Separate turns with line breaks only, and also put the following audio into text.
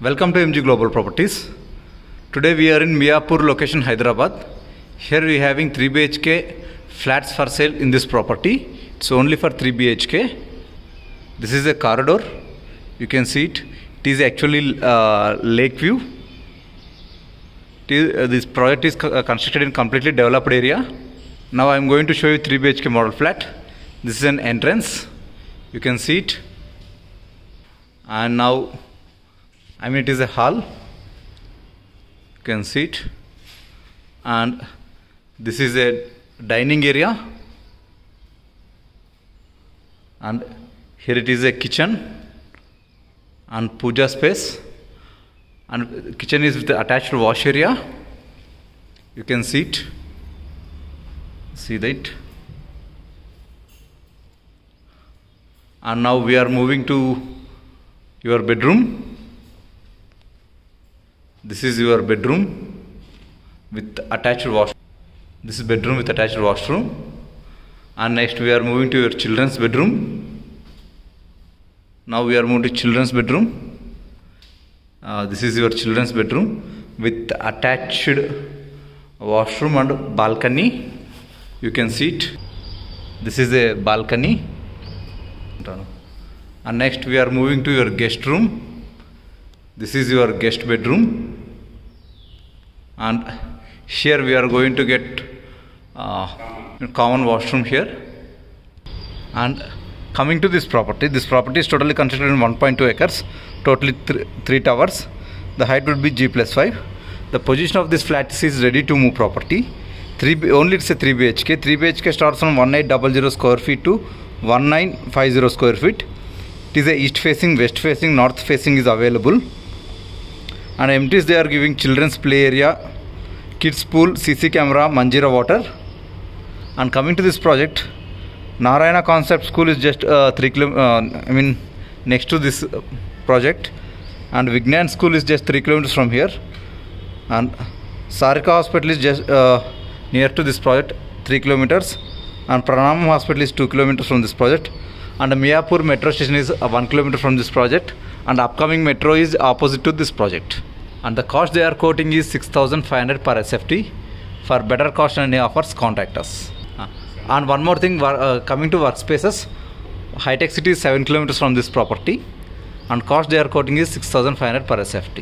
Welcome to MG Global Properties. Today we are in Miyapur location Hyderabad. Here we are having 3 BHK flats for sale in this property. It's only for 3 BHK. This is a corridor. You can see it. It is actually uh, lake view. Uh, this project is co- uh, constructed in completely developed area. Now I am going to show you 3 BHK model flat. This is an entrance. You can see it. And now I mean it is a hall. You can see it. And this is a dining area. And here it is a kitchen and puja space. And kitchen is with the attached wash area. You can see it. See that? And now we are moving to your bedroom this is your bedroom with attached wash. This is bedroom with attached washroom. And next we are moving to your children's bedroom. Now we are moving to children's bedroom. Uh, this is your children's bedroom with attached washroom and balcony. You can see it. This is a balcony. And next we are moving to your guest room. This is your guest bedroom. And here we are going to get uh, common washroom here. And coming to this property this property is totally constructed in 1.2 acres totally th- three towers. The height would be g plus 5 the position of this flat is ready to move property. 3 only it's a 3 bhk 3 bhk starts from 1800 square feet to 1950 square feet. It is a east facing west facing north facing is available and empties they are giving children's play area kids pool cc camera manjira water. And coming to this project narayana concept school is just uh, 3 kilo uh, i mean next to this uh, project. And vignan school is just 3 kilometers from here. And sarika hospital is just uh, near to this project 3 kilometers. And pranam hospital is 2 kilometers from this project and Miyapur metro station is uh, 1 kilometer from this project. And upcoming metro is opposite to this project. And the cost they are quoting is 6500 per sft for better cost and any offers contact us Uh, and one more thing uh, coming to workspaces HITEC City is 7 kilometers from this property. And cost they are quoting is 6500 per sft